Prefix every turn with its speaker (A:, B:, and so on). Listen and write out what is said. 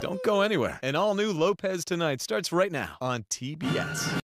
A: Don't go anywhere. An all new Lopez Tonight starts right now on TBS.